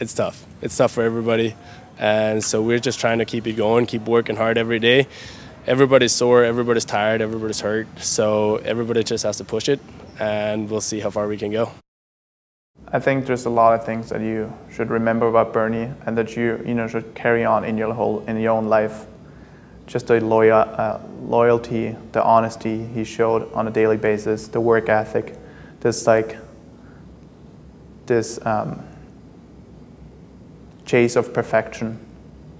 It's tough. It's tough for everybody. And so we're just trying to keep it going, keep working hard every day. Everybody's sore, everybody's tired, everybody's hurt. So everybody just has to push it, and we'll see how far we can go. I think there's a lot of things that you should remember about Bernie and that you you know should carry on in your whole in your own life. Just the loyal, uh, loyalty, the honesty he showed on a daily basis, the work ethic, this like this um, chase of perfection.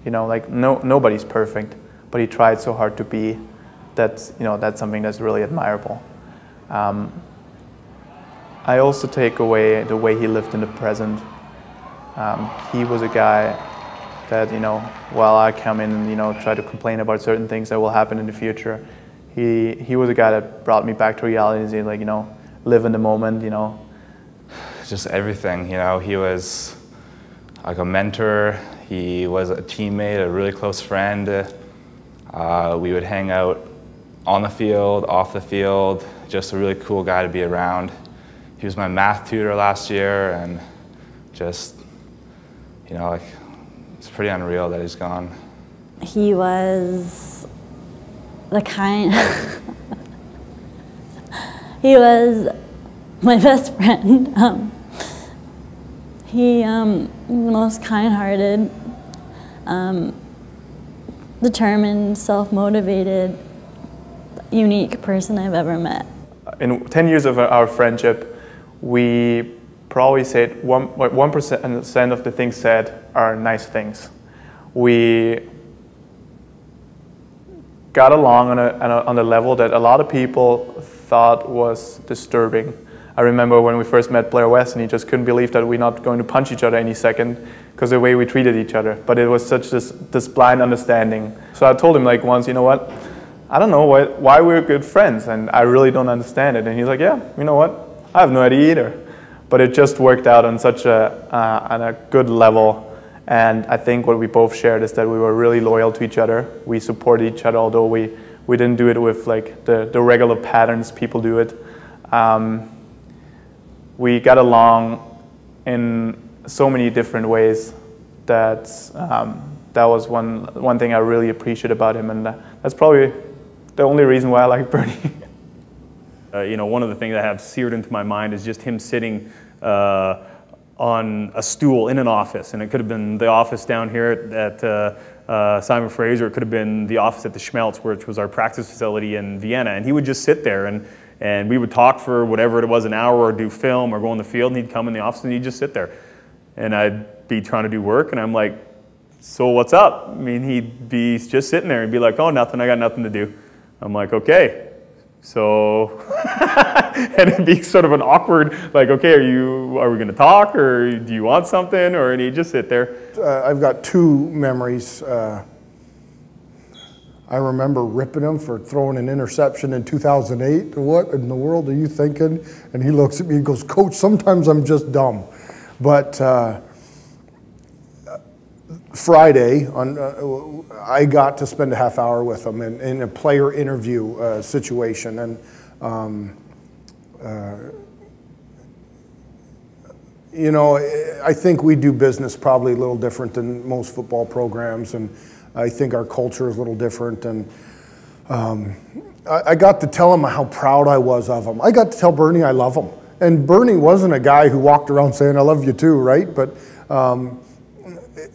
You know, like no nobody's perfect, but he tried so hard to be. That's you know that's something that's really admirable. Um, I also take away the way he lived in the present. Um, he was a guy that you know, while I come in and you know try to complain about certain things that will happen in the future, he he was a guy that brought me back to reality and said like you know, live in the moment. You know, just everything. You know, he was like a mentor. He was a teammate, a really close friend. Uh, we would hang out on the field, off the field. Just a really cool guy to be around. He was my math tutor last year, and just, you know, like, it's pretty unreal that he's gone. He was the kind. he was my best friend. Um, he um, the most kind-hearted, um, determined, self-motivated, unique person I've ever met. In 10 years of our friendship, we probably said 1% of the things said are nice things. We got along on a, on a level that a lot of people thought was disturbing. I remember when we first met Blair West and he just couldn't believe that we're not going to punch each other any second because of the way we treated each other. But it was such this, this blind understanding. So I told him like once, you know what, I don't know why, why we're good friends and I really don't understand it. And he's like, yeah, you know what, I have no idea either. But it just worked out on such a, uh, on a good level. And I think what we both shared is that we were really loyal to each other. We supported each other, although we, we didn't do it with like the, the regular patterns people do it. Um, we got along in so many different ways that um, that was one one thing I really appreciate about him, and that's probably the only reason why I like Bernie. uh, you know, one of the things I have seared into my mind is just him sitting. Uh, on a stool in an office, and it could have been the office down here at uh, uh, Simon Fraser. It could have been the office at the Schmelz, which was our practice facility in Vienna. And he would just sit there and and we would talk for whatever it was, an hour or do film or go in the field, and he'd come in the office and he'd just sit there. And I'd be trying to do work, and I'm like, so what's up? I mean, he'd be just sitting there and be like, oh, nothing, I got nothing to do. I'm like, okay. So, and it'd be sort of an awkward, like, okay, are you, are we going to talk, or do you want something, or and he'd just sit there. Uh, I've got two memories. Uh, I remember ripping him for throwing an interception in 2008. What in the world are you thinking? And he looks at me and goes, Coach, sometimes I'm just dumb. But uh, Friday, on, uh, I got to spend a half hour with him in, in a player interview uh, situation. And um, uh, you know, I think we do business probably a little different than most football programs. and I think our culture is a little different. And um, I, I, got to tell him how proud I was of him. I got to tell Bernie I love him. And Bernie wasn't a guy who walked around saying, I love you too, right? But um, it,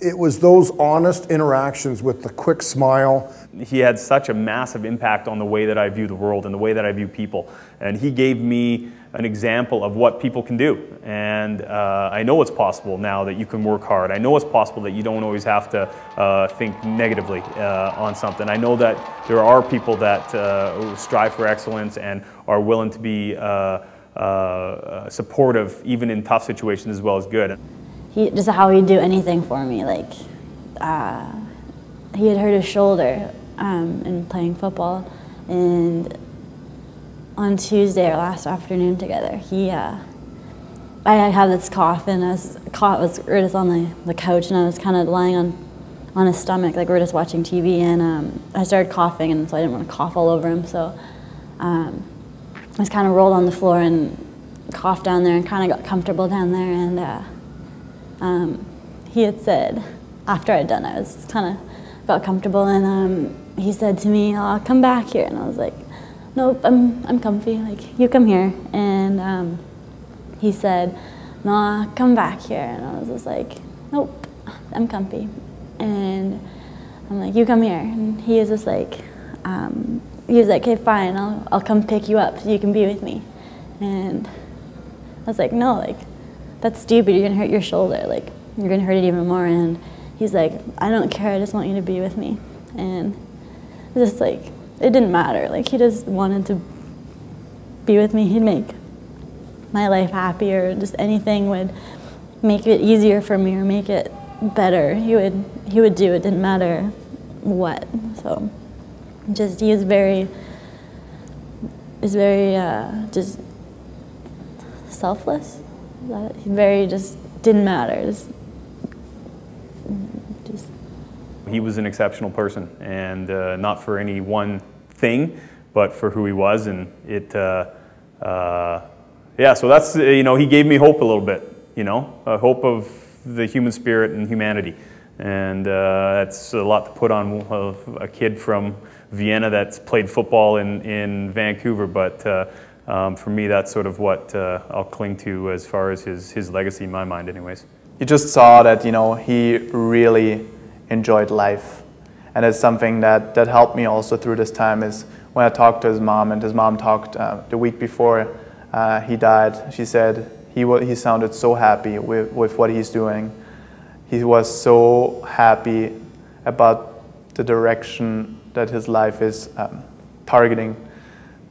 it was those honest interactions with the quick smile. He had such a massive impact on the way that I view the world and the way that I view people. And he gave me an example of what people can do. And uh, I know it's possible now that you can work hard. I know it's possible that you don't always have to uh, think negatively uh, on something. I know that there are people that uh, strive for excellence and are willing to be uh, uh, supportive even in tough situations as well as good. He, just how he'd do anything for me. Like, he had hurt his shoulder um, in playing football and on Tuesday or last afternoon together. He, uh, I had this cough and I was, cough was, just on the, the couch and I was kind of lying on, on his stomach like we were just watching TV and um, I started coughing and so I didn't want to cough all over him so um, I just kind of rolled on the floor and coughed down there and kind of got comfortable down there and uh, um, he had said after I'd done, I was kind of got comfortable, and um, he said to me, "I'll come back here," and I was like, "Nope, I'm I'm comfy. Like you come here." And um, he said, "Nah, come back here," and I was just like, "Nope, I'm comfy." And I'm like, "You come here," and he was just like, um, he was like, "Okay, fine, I'll I'll come pick you up so you can be with me," and I was like, "No, like." That's stupid. You're gonna hurt your shoulder. Like, you're gonna hurt it even more. And he's like, I don't care. I just want you to be with me. And just like, it didn't matter. Like, he just wanted to be with me. He'd make my life happier. Just anything would make it easier for me or make it better. He would, he would do. It didn't matter what. So, just he was very, is very uh, just selfless. Very just didn't matter. Just, just He was an exceptional person, and uh, not for any one thing, but for who he was, and it. Uh, uh, yeah, so that's uh, you know he gave me hope a little bit, you know, hope of the human spirit and humanity, and uh, that's a lot to put on a kid from Vienna that's played football in in Vancouver, but. Uh, um, for me, that's sort of what I'll cling to as far as his, his legacy in my mind, anyways. You just saw that, you know, he really enjoyed life. And it's something that, that helped me also through this time is when I talked to his mom, and his mom talked uh, the week before uh, he died, she said he, he sounded so happy with, with what he's doing. He was so happy about the direction that his life is um, targeting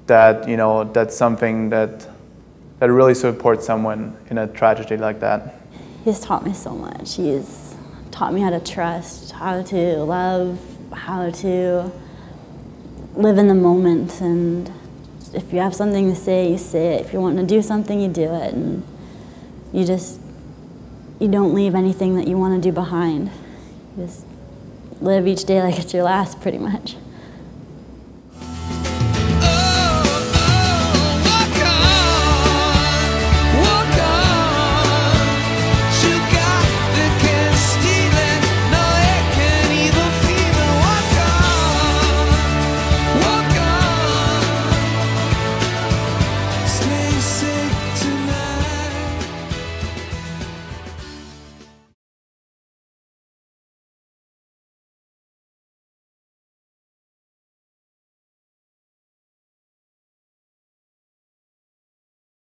that you know that's something that that really supports someone in a tragedy like that. He's taught me so much. He's taught me how to trust, how to love, how to live in the moment. And if you have something to say, you say it. If you want to do something, you do it. And you just you don't leave anything that you want to do behind. You just live each day like it's your last, pretty much.